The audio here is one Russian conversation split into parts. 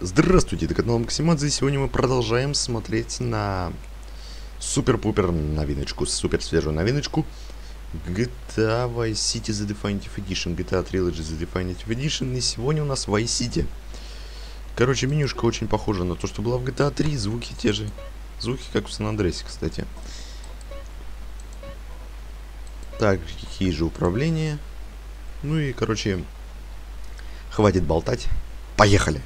Здравствуйте, это канал Максимадзе, и сегодня мы продолжаем смотреть на супер-пупер новиночку, супер свежую новиночку GTA Vice City The Definitive Edition, GTA Trilogy The Definitive Edition, и сегодня у нас Vice City. Короче, менюшка очень похожа на то, что была в GTA 3, звуки те же, звуки как в Сан-Андреасе, кстати. Так, какие же управления. Ну и, короче, хватит болтать. Поехали!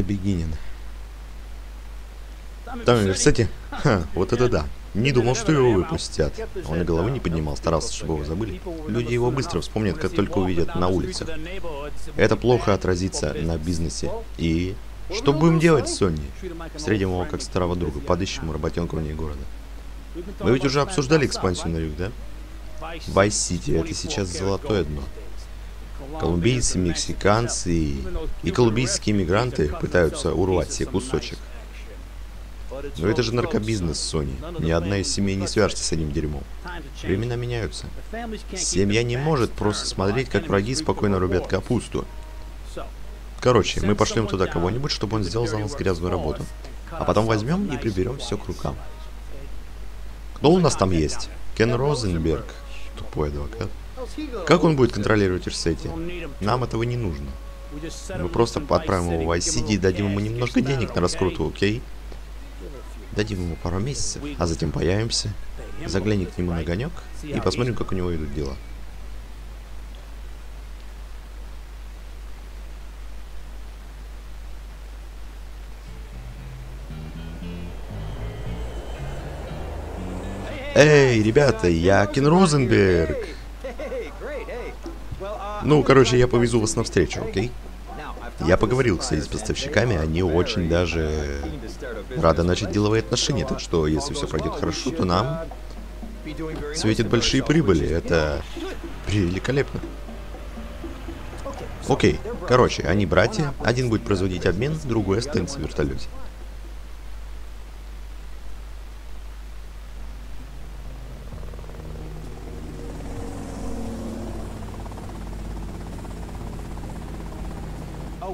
Beginning. Там, кстати, ха, вот это да. Не думал, что его выпустят. Он и головы не поднимал, старался, чтобы его забыли. Люди его быстро вспомнят, как только увидят на улицах. Это плохо отразится на бизнесе. И что будем делать с Сонни? Встретим его как старого друга, подыщем работенку вне города. Мы ведь уже обсуждали экспансию на юг, да? Вайс-Сити, это сейчас золотое дно. Колумбийцы, мексиканцы и, и колумбийские мигранты пытаются урвать себе кусочек. Но это же наркобизнес, Сони. Ни одна из семей не свяжется с одним дерьмом. Времена меняются. Семья не может просто смотреть, как враги спокойно рубят капусту. Короче, мы пошлем туда кого-нибудь, чтобы он сделал за нас грязную работу. А потом возьмем и приберем все к рукам. Кто у нас там есть? Кен Розенберг. Тупой адвокат. Как он будет контролировать Ирсети? Нам этого не нужно. Мы просто отправим его в ICD и дадим ему немножко денег на раскрутку, окей? Дадим ему пару месяцев, а затем появимся, заглянем к нему на огонек и посмотрим, как у него идут дела. Эй, ребята, я Кен Розенберг. Ну, короче, я повезу вас навстречу, окей? Я поговорил, кстати, с поставщиками, они очень даже рады начать деловые отношения, так что, если все пройдет хорошо, то нам светят большие прибыли, это великолепно. Окей, короче, они братья, один будет производить обмен, другой останется в вертолете.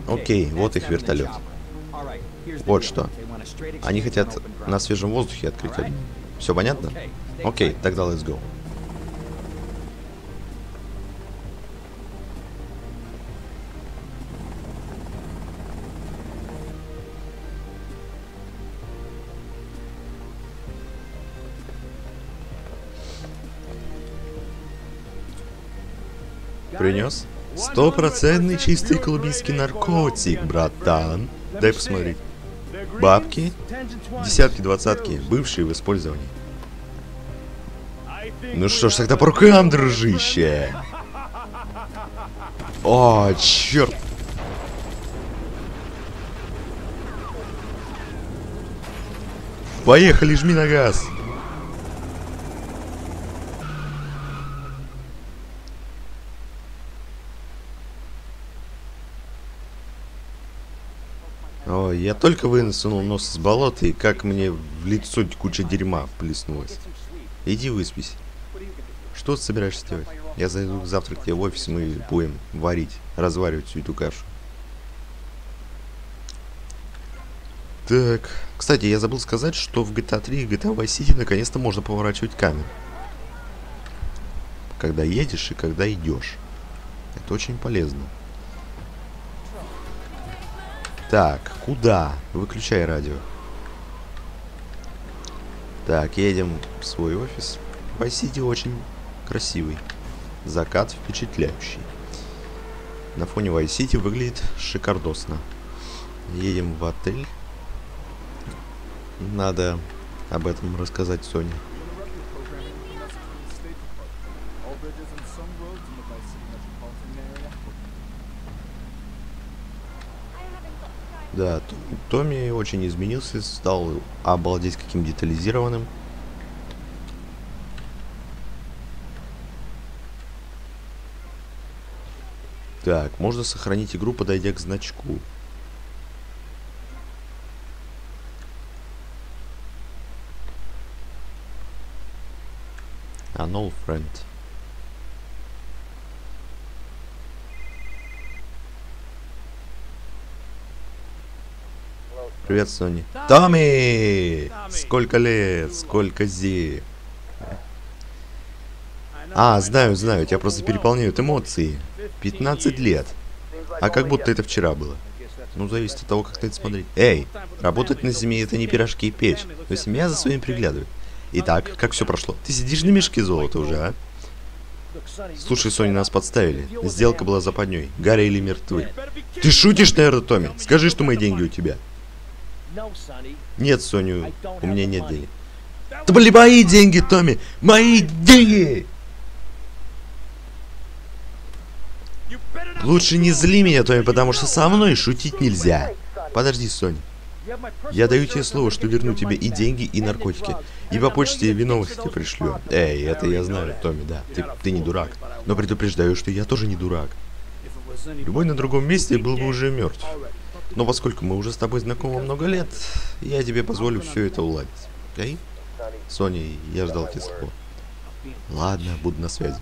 Окей, вот их вертолет. Вот что. Они хотят на свежем воздухе открыть. Все понятно? Окей, тогда let's go. Принес? Стопроцентный чистый колумбийский наркотик, братан. Дай посмотреть. Бабки, десятки, двадцатки, бывшие в использовании. Ну что ж, тогда по рукам, дружище. О, черт. Поехали, жми на газ. Я только вынесунул нос из болота, и как мне в лицо куча дерьма вплеснулась. Иди выспись. Что ты собираешься делать? Я зайду к завтрак тебе в офис, мы будем варить, разваривать всю эту кашу. Так, кстати, я забыл сказать, что в GTA 3 и GTA Vice City наконец-то можно поворачивать камеру. Когда едешь и когда идешь. Это очень полезно. Так, куда? Выключай радио. Так, едем в свой офис. City очень красивый. Закат впечатляющий. На фоне City выглядит шикардосно. Едем в отель. Надо об этом рассказать Соне. Да, Томми очень изменился, стал обалдеть каким детализированным. Так, можно сохранить игру, подойдя к значку. Annul friend. Привет, Сони. Томми! Сколько лет, сколько зи. А, знаю, знаю, тебя просто переполняют эмоции. 15 лет. А как будто это вчера было. Ну, зависит от того, как ты это смотришь. Эй, работать на семье это не пирожки и печь. Но семья за своим приглядывает. Итак, как все прошло? Ты сидишь на мешке золота уже, а? Слушай, Сони, нас подставили. Сделка была западней. Гарри или мертвы. Ты шутишь, наверное, Томми? Скажи, что мои деньги у тебя. Нет, Соню, у меня нет денег. Это были мои деньги, Томми! Мои деньги! Лучше не зли меня, Томми, потому что со мной шутить нельзя. Подожди, Соня. Я даю тебе слово, что верну тебе и деньги, и наркотики. И по почте вино новости пришлю. Эй, это я знаю, Томми, да. Ты, ты не дурак. Но предупреждаю, что я тоже не дурак. Любой на другом месте был бы уже мертв. Но поскольку мы уже с тобой знакомы много лет, я тебе позволю все это уладить. Окей? Okay? Соня, я ждал тебя слова. Ладно, буду на связи.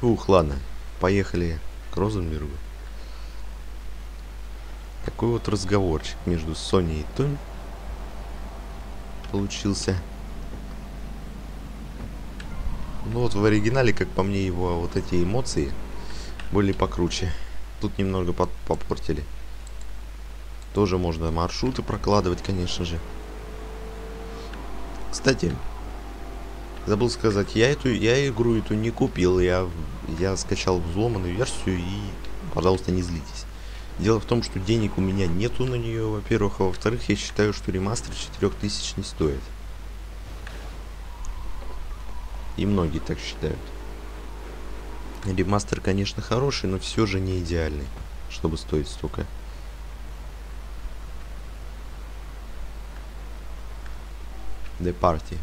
Фух, ладно. Поехали к Розенбергу. Такой вот разговорчик между Соней и Том получился. Ну вот в оригинале, как по мне, его вот эти эмоции были покруче. Тут немного попортили. Тоже можно маршруты прокладывать, конечно же. Кстати, забыл сказать, я эту я игру эту не купил, я я скачал взломанную версию и, пожалуйста, не злитесь. Дело в том, что денег у меня нету на нее, во-первых, а во-вторых, я считаю, что ремастер 4000 не стоит. И многие так считают. Ремастер, конечно, хороший, но все же не идеальный, чтобы стоить столько. The Party.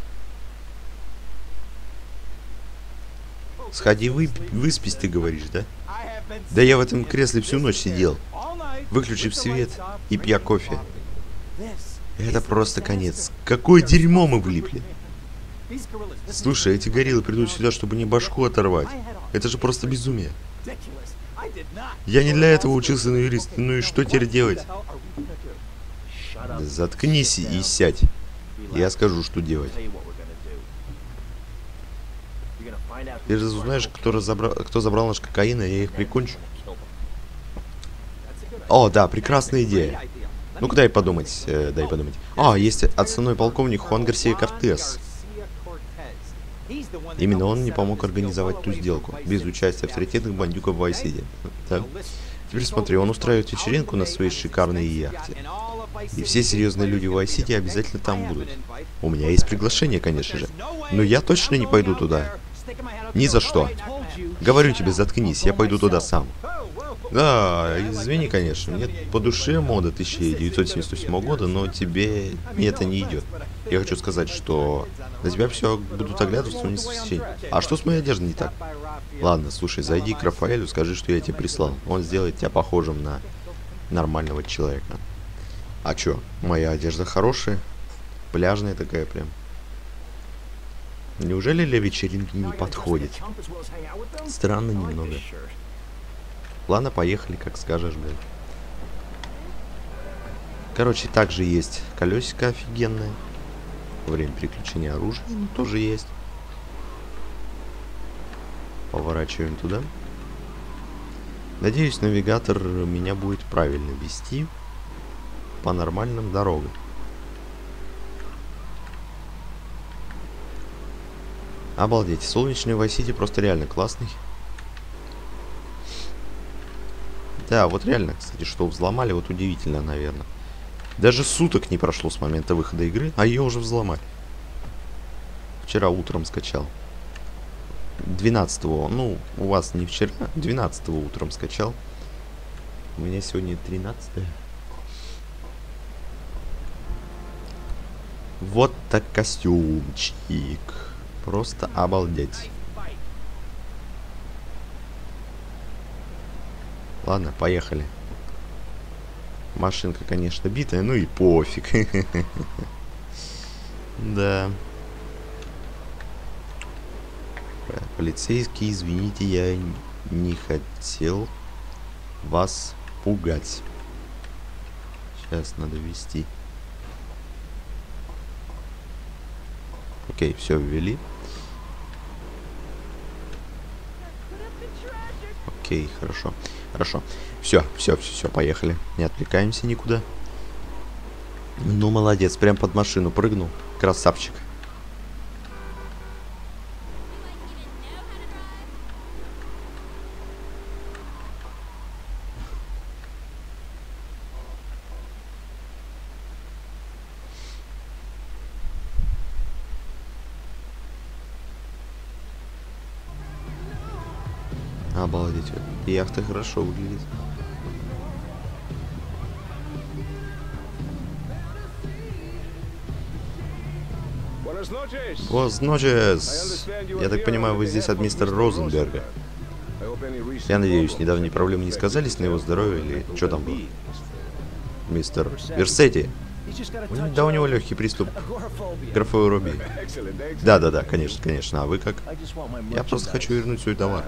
Сходи вы, выспись, ты говоришь, да? Да я в этом кресле всю ночь сидел, выключив свет и пья кофе. Это просто конец. Какое дерьмо мы влипли. Слушай, эти гориллы придут сюда, чтобы не башку оторвать. Это же просто безумие. Я не для этого учился на юриста. Ну и что теперь делать? Заткнись и сядь. Я скажу, что делать. Ты же узнаешь, кто, разобрал, кто забрал наш кокаин, и я их прикончу. О, да, прекрасная идея. Ну-ка дай подумать, э, дай подумать. А, есть отставной полковник Хуан Гарсия Кортес. Именно он мне помог организовать ту сделку, без участия авторитетных бандюков в Вайсиде. Да? Теперь смотри, он устраивает вечеринку на своей шикарной яхте. И все серьезные люди в Вайсиде обязательно там будут. У меня есть приглашение, конечно же. Но я точно не пойду туда. Ни за что. Говорю тебе, заткнись, я пойду туда сам. Да, извини, конечно, мне по душе мода 1978 года, но тебе это не идет. Я хочу сказать, что на тебя все будут оглядываться вниз в А что с моей одеждой не так? Ладно, слушай, зайди к Рафаэлю, скажи, что я тебе прислал. Он сделает тебя похожим на нормального человека. А чё, моя одежда хорошая, пляжная такая прям. Неужели для вечеринки не подходит? Странно немного. Ладно, поехали, как скажешь, блядь. Короче, также есть колесико офигенное. Время переключения оружия ну, тоже есть. Поворачиваем туда. Надеюсь, навигатор меня будет правильно вести по нормальным дорогам. Обалдеть, солнечный Вайсити просто реально классный. Да, вот реально, кстати, что взломали, вот удивительно, наверное. Даже суток не прошло с момента выхода игры, а ее уже взломали. Вчера утром скачал. 12 ну, у вас не вчера, 12 утром скачал. У меня сегодня 13 -е. Вот так костюмчик. Просто обалдеть. Ладно, поехали. Машинка, конечно, битая, ну и пофиг. Да. Полицейский, извините, я не хотел вас пугать. Сейчас надо ввести. Окей, все ввели. Окей, хорошо. Хорошо. Все, все, все, все, поехали. Не отвлекаемся никуда. Ну, молодец, прям под машину прыгнул. Красавчик. Яхта хорошо выглядит. Buenas noches. Я так понимаю, вы здесь от мистера Розенберга. Я надеюсь, недавние проблемы не сказались на его здоровье или что там было? Мистер Версети. Да, у него легкий приступ графоэробии. Да-да-да, конечно, конечно. А вы как? Я просто хочу вернуть свой товар.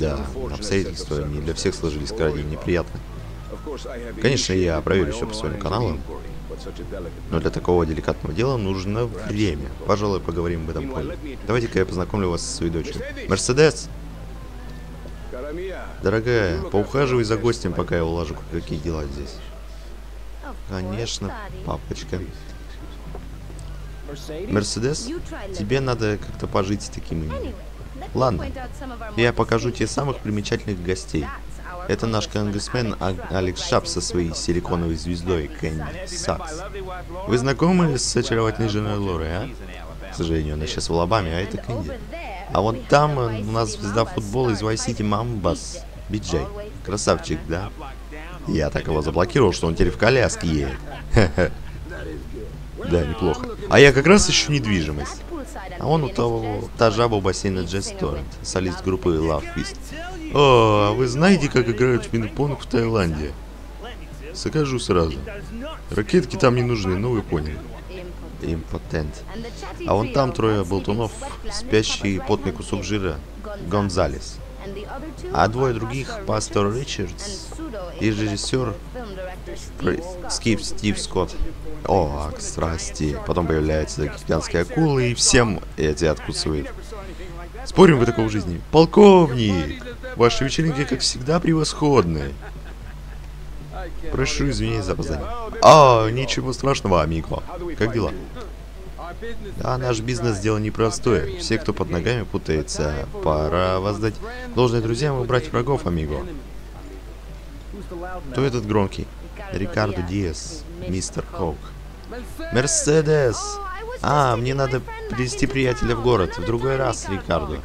Да, обстоятельства не для всех сложились крайне неприятно. Конечно, я проверю все по своим каналам, но для такого деликатного дела нужно время. Пожалуй, поговорим об этом позже. Давайте-ка я познакомлю вас со своей дочерью. Мерседес! Дорогая, поухаживай за гостем, пока я улажу какие дела здесь. Конечно, папочка. Мерседес, тебе надо как-то пожить с таким именем. Ладно, я покажу те самых примечательных гостей. Это наш конгрессмен Алекс Шап со своей силиконовой звездой Кэнди Сакс. Вы знакомы с очаровательной женой Лоры, а? К сожалению, она сейчас в Алабаме, а это Кэнди. А вот там у нас звезда футбола из City Мамбас, Биджей. Красавчик, да? Я так его заблокировал, что он теперь в коляске едет. Да, неплохо. А я как раз ищу недвижимость. А он у того, та жаба у бассейна Джесс Торрент, солист группы Love Fist. О, а вы знаете, как играют в пинг-понг в Таиланде? Скажу сразу. Ракетки там не нужны, ну вы поняли. Импотент. А вон там трое болтунов, спящий потный кусок жира. Гонзалес. А двое других, пастор Ричардс и режиссер Скип Стив Скотт. О, к страсти. Потом появляются гигантские акулы и всем эти откусывают. Спорим вы такого в жизни? Полковник! Ваши вечеринки, как всегда, превосходные. Прошу извинить за опоздание. А, ничего страшного, амиго. Как дела? Да, наш бизнес дело непростое. Все, кто под ногами путается, пора воздать должное друзьям и убрать врагов, амиго. Кто этот громкий? Рикардо Диас, мистер Хоук. Мерседес! А, мне надо привести приятеля в город. В другой раз, Рикардо.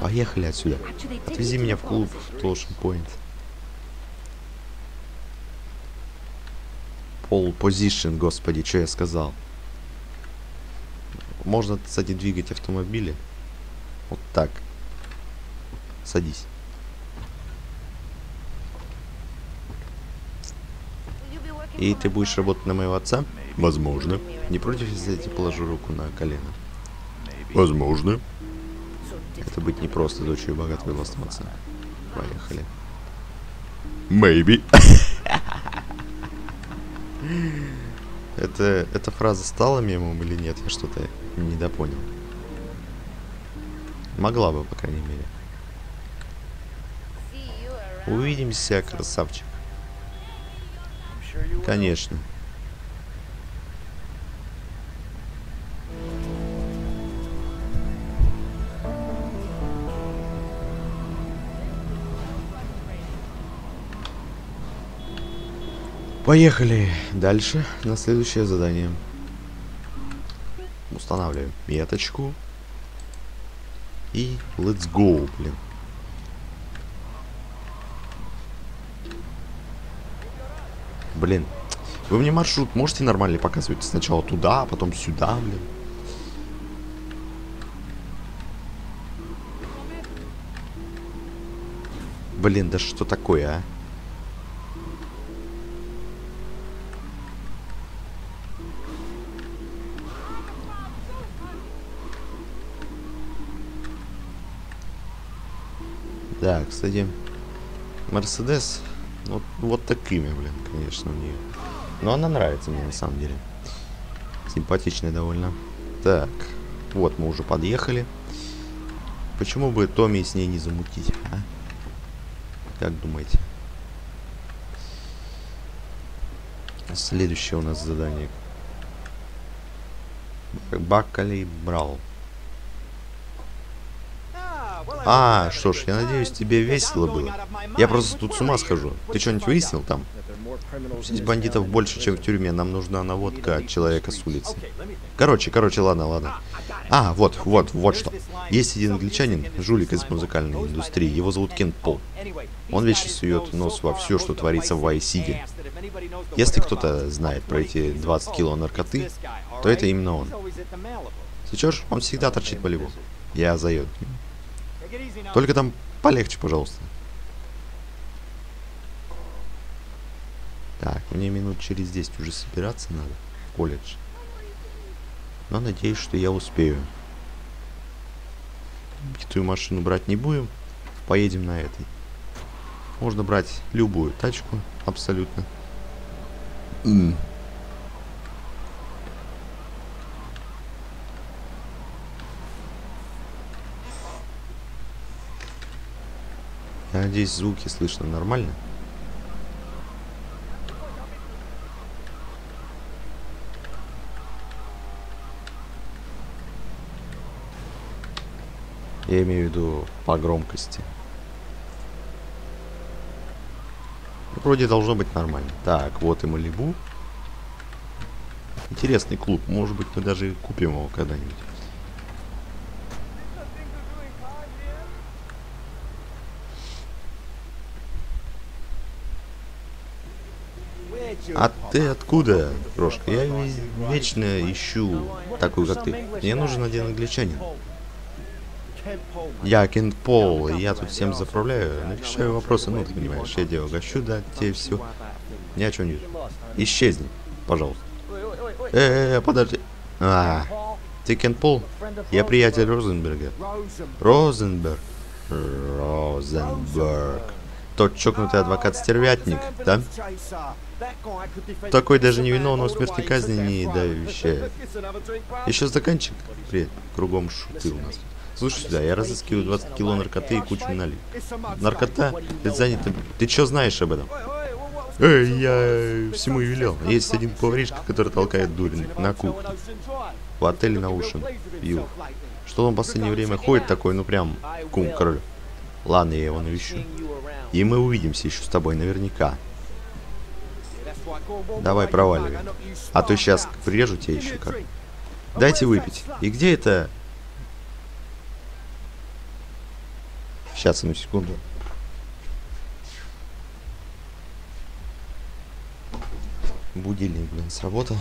Поехали отсюда. Отвези меня в клуб в Толшин Пойнт. Пол позишн, господи, что я сказал. Можно, кстати, двигать автомобили. Вот так. Садись. И ты будешь работать на моего отца? Возможно. Не против, если я тебе положу руку на колено? Возможно. Это быть не просто дочерью богатого властного отца. Поехали. Maybe. это, эта фраза стала мемом или нет? Я что-то не допонял. Могла бы, по крайней мере. Увидимся, красавчик. Конечно. Поехали дальше на следующее задание. Устанавливаем меточку. И let's go, блин. Блин, вы мне маршрут можете нормально показывать? Сначала туда, а потом сюда, блин. Блин, да что такое, а? Да, кстати, Мерседес вот, вот такими, блин, конечно, у нее. Но она нравится мне на самом деле. Симпатичная довольно. Так, вот мы уже подъехали. Почему бы Томми с ней не замутить, а? Как думаете? Следующее у нас задание. Баккали брал. А, что ж, я надеюсь, тебе весело было. Я просто тут с ума схожу. Ты что-нибудь выяснил там? Здесь бандитов больше, чем в тюрьме. Нам нужна наводка от человека с улицы. Короче, короче, ладно, ладно. А, вот, вот, вот что. Есть один англичанин, жулик из музыкальной индустрии. Его зовут Кент Пол. Он вечно сует нос во все, что творится в Вайсиде. Если кто-то знает про эти 20 кило наркоты, то это именно он. Сейчас он всегда торчит по леву. Я заеду. Только там полегче, пожалуйста. Так, мне минут через 10 уже собираться надо в колледж. Но надеюсь, что я успею. Битую машину брать не будем. Поедем на этой. Можно брать любую тачку, абсолютно. Mm. Я надеюсь, звуки слышно нормально. Я имею в виду по громкости. Вроде должно быть нормально. Так, вот и Малибу. Интересный клуб. Может быть, мы даже купим его когда-нибудь. А ты откуда, Крошка? Я вечно ищу такую, как ты. Мне нужен один англичанин. Я Кент Пол, и я тут всем заправляю, решаю вопросы, ну, ты понимаешь, я делаю гощу, да, тебе все. Ни о чем не Исчезни, пожалуйста. Э, э, э, подожди. А, ты Кент Пол? Я приятель Розенберга. Розенберг. Розенберг. Тот чокнутый адвокат-стервятник, да? Такой даже невиновного смерти казни не давящая. Еще стаканчик? Привет, кругом шуты у нас. Слушай сюда, я разыскиваю 20 кило наркоты и кучу налив. Наркота? Ты занят? Ты что знаешь об этом? Эй, я всему и велел. Есть один поваришка, который толкает дурь на кухне. В отеле на ушин. Ю. Что он в последнее время ходит такой, ну прям, кум, король. Ладно, я его навещу. И мы увидимся еще с тобой наверняка. Давай, проваливай. А то сейчас прирежу тебя еще как. Дайте выпить. И где это... Сейчас, одну секунду. Будильник, блин, сработал.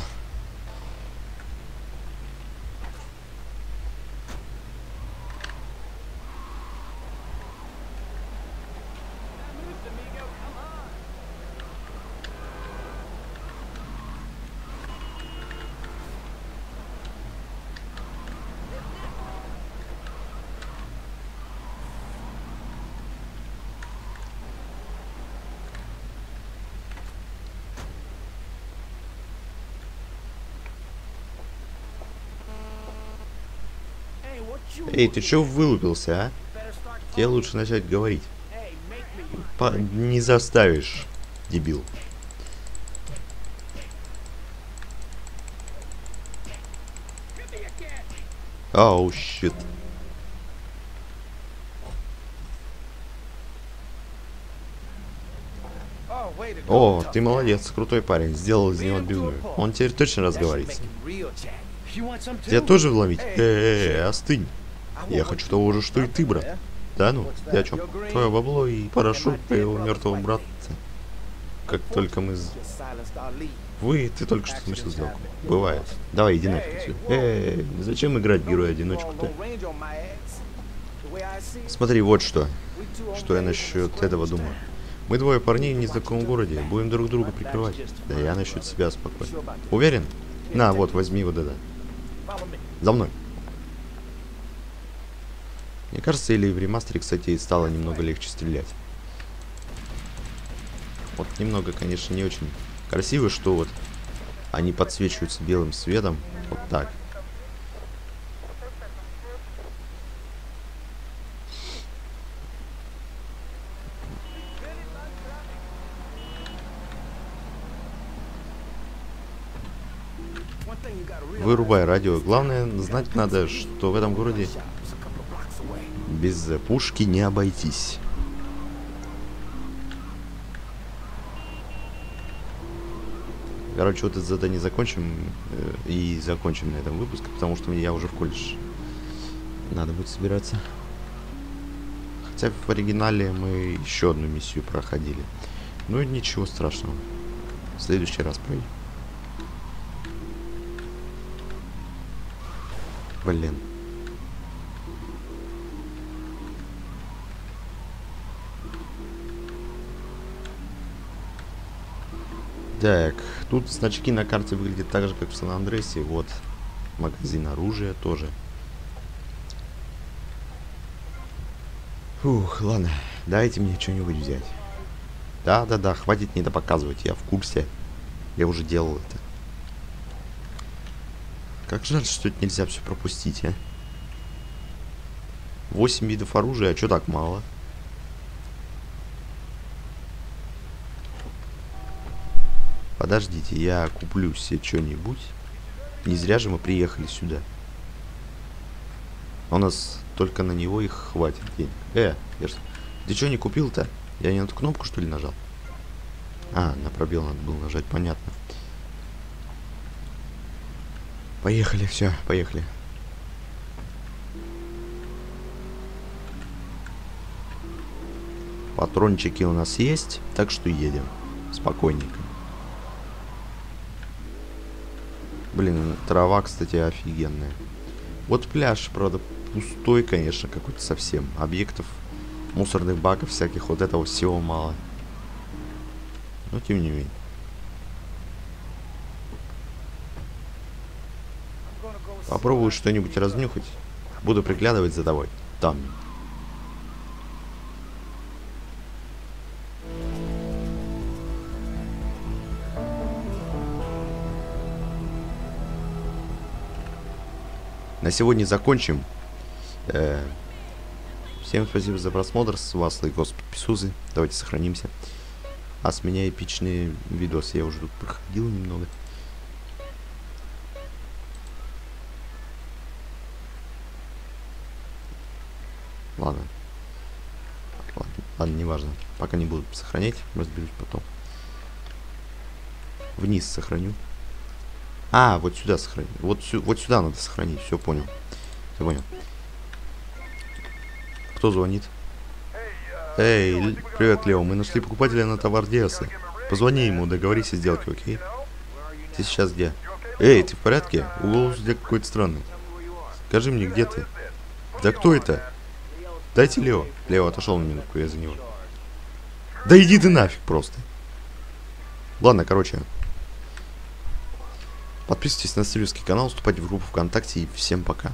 Эй, ты чё вылупился, а? Тебе лучше начать говорить. По не заставишь, дебил. Оу, oh, щит. О, ты молодец, крутой парень, сделал из него отбивную. Он теперь точно разговаривает. Тебя тоже вломить? Эй, -э остынь. Я хочу того же, что и ты, брат. Да ну, ты о чем? Твое бабло и парашют твоего мертвого брата. Как только мы... Вы, ты только что начал сделку. Бывает. Давай, иди нафиг Эй, зачем играть героя-одиночку-то? Смотри, вот что. Что я насчет этого думаю. Мы двое парней не в таком городе. Будем друг друга прикрывать. Да я насчет себя спокойно. Уверен? На, вот, возьми вот это. За мной. Мне кажется, или в ремастере, кстати, стало немного легче стрелять. Вот немного, конечно, не очень красиво, что вот они подсвечиваются белым светом. Вот так. Вырубай радио. Главное, знать надо, что в этом городе без пушки не обойтись. Короче, вот это задание закончим э, и закончим на этом выпуске, потому что я уже в колледж. Надо будет собираться. Хотя в оригинале мы еще одну миссию проходили. Ну и ничего страшного. В следующий раз пройдем. Блин. Так, тут значки на карте выглядят так же, как в Сан-Андресе. Вот, магазин оружия тоже. Ух, ладно, дайте мне что-нибудь взять. Да-да-да, хватит не показывать, я в курсе. Я уже делал это. Как жаль, что это нельзя все пропустить, а. 8 видов оружия, а что так мало? Подождите, я куплю себе что-нибудь. Не зря же мы приехали сюда. У нас только на него их хватит денег. Э, я ты что не купил-то? Я не на эту кнопку что ли нажал? А, на пробел надо было нажать, понятно. Поехали, все, поехали. Патрончики у нас есть, так что едем. Спокойненько. Блин, трава, кстати, офигенная. Вот пляж, правда, пустой, конечно, какой-то совсем. Объектов, мусорных баков всяких, вот этого всего мало. Но тем не менее. Попробую что-нибудь разнюхать. Буду приглядывать за тобой. Там. Сегодня закончим. Э, всем спасибо за просмотр. С вас лайкос, подписузы. Давайте сохранимся. А с меня эпичный видос. Я уже тут проходил немного. Ладно. Ладно, ладно, неважно. Пока не буду сохранять, разберусь потом. Вниз сохраню. А, вот сюда сохранить. Вот, сю вот сюда надо сохранить. Все понял. Все понял. Кто звонит? Эй, привет, Лео. Мы нашли покупателя на товар Диаса. Позвони ему, договорись о сделке, окей? Ты сейчас где? Эй, ты в порядке? Голос у какой-то странный. Скажи мне, где ты? Да кто это? Дайте Лео. Лео отошел на минутку, я за него. Да иди ты нафиг просто. Ладно, короче. Подписывайтесь на Сирийский канал, вступайте в группу ВКонтакте и всем пока.